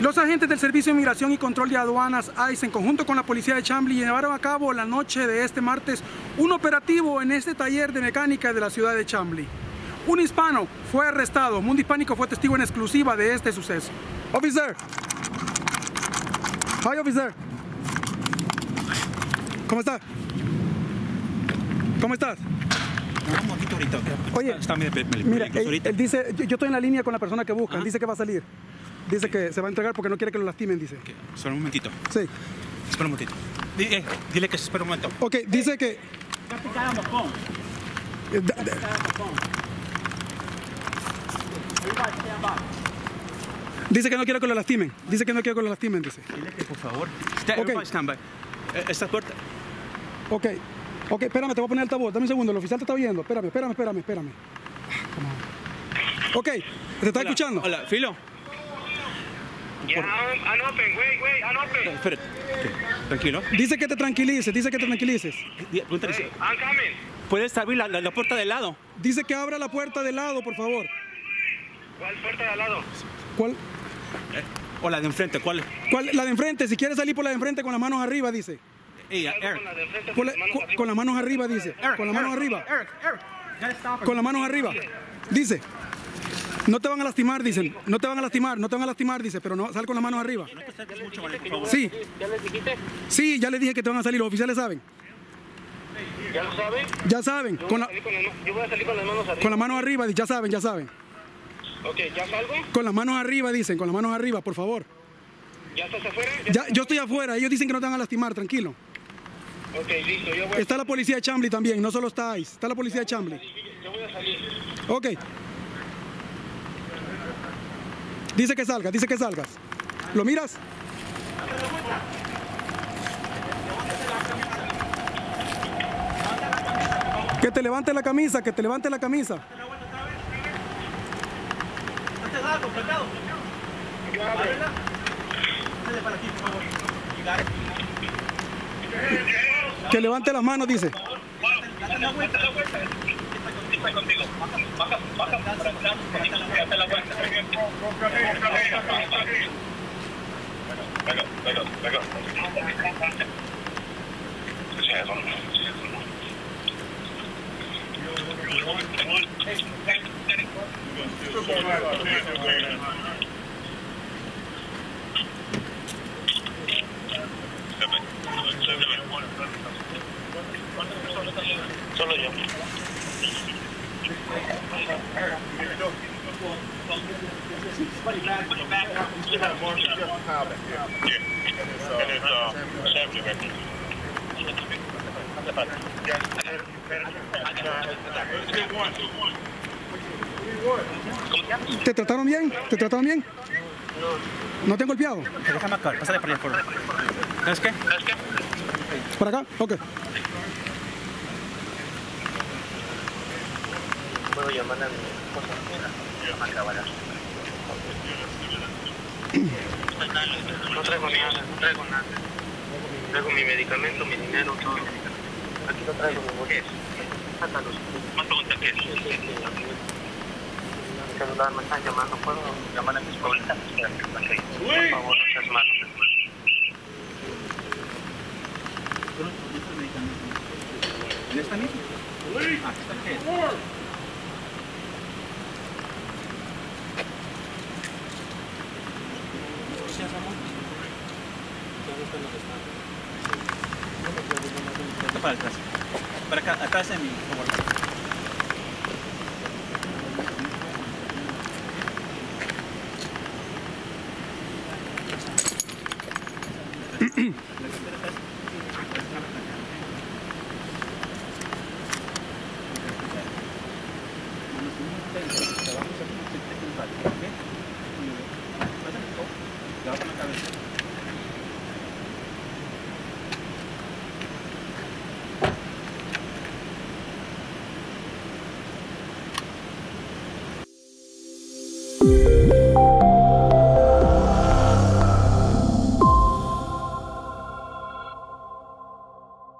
Los agentes del Servicio de Migración y Control de Aduanas ICE en conjunto con la policía de Chambly llevaron a cabo la noche de este martes un operativo en este taller de mecánica de la ciudad de Chambly. Un hispano fue arrestado. Mundo Hispánico fue testigo en exclusiva de este suceso. Officer. Hi, officer. ¿Cómo estás? ¿Cómo estás? Un momentito ahorita. Oye, está, me, me, Mira, él, ahorita. él dice, yo, yo estoy en la línea con la persona que buscan, Ajá. dice que va a salir. Dice que se va a entregar porque no quiere que lo lastimen, dice. Ok, Espera un momentito. Sí. Espera un momentito. Di- eh, dile que se espera un momento. Ok, dice que... eh, Dice que no quiere que lo lastimen. Dice que no quiere que lo lastimen, dice. Dile que por favor. Está, Ok. everybody stand by. Eh, Esta puerta. Ok. Ok, espérame, te voy a poner altavoz. Dame un segundo, el oficial te está viendo. Espérame, espérame, espérame, espérame. Ok, ¿te está Hola, escuchando? Hola, Filo. Tranquilo. Dice que te tranquilices, dice que te tranquilices. Pregúntale Hey, I'm coming. ¿Puedes abrir la, la, la puerta de lado? Dice que abra la puerta de lado, por favor. ¿Cuál puerta de al lado? ¿Cuál? Eh, o la de enfrente. ¿Cuál? ¿Cuál? La de enfrente, si quieres salir por la de enfrente con las manos arriba, dice. Eric. con la de enfrente Con, la- con las manos con- arriba. con las manos arriba, dice. Eric, Con las manos Eric, arriba. Eric, Eric. Con las manos arriba. Dice. No te van a lastimar, dicen. No te van a lastimar, no te van a lastimar, dice, pero no, sal con las manos arriba. Sí, ¿Ya les dijiste? sí, ya les dije que te van a salir, los oficiales saben. ¿Ya lo saben? Ya saben, Yo con, voy, la- a salir con las ma- yo voy a salir con las manos arriba. con las manos arriba, ya saben, ya saben. Ok, ¿ya salgo? Con las manos arriba, dicen, con las manos arriba, por favor. ¿Ya estás afuera? Ya, yo estoy afuera, ellos dicen que no te van a lastimar, tranquilo. Ok, listo. Yo voy, Está la policía de Chambly también, no solo está ICE, está la policía de Chambly. yo voy a salir. Ok. Dice que salgas, dice que salgas. ¿Lo miras? Que te levante la camisa, que te levante la camisa. Que levante las manos, dice. Solo yo. And it's uh, Chevy record. ¿Te trataron bien? ¿Te trataron bien? ¿No te han golpeado? Déjame acá. Pásale por allá, por ¿Sabes qué? ¿Sabes qué? ¿Para acá? Ok. Puedo llamar a mi esposa. No traigo nada, no traigo nada. Traigo mi medicamento, mi dinero, todo. Aquí no traigo mi bolsa. Sácalos. Más pregunta qué es. Mi celular me están llamando. ¿Puedo llamar a mi esposa? Por favor, no seas malo. ¿En esta misma? Ah. Para atrás. Para acá, atrás de mí, por favor. Vamos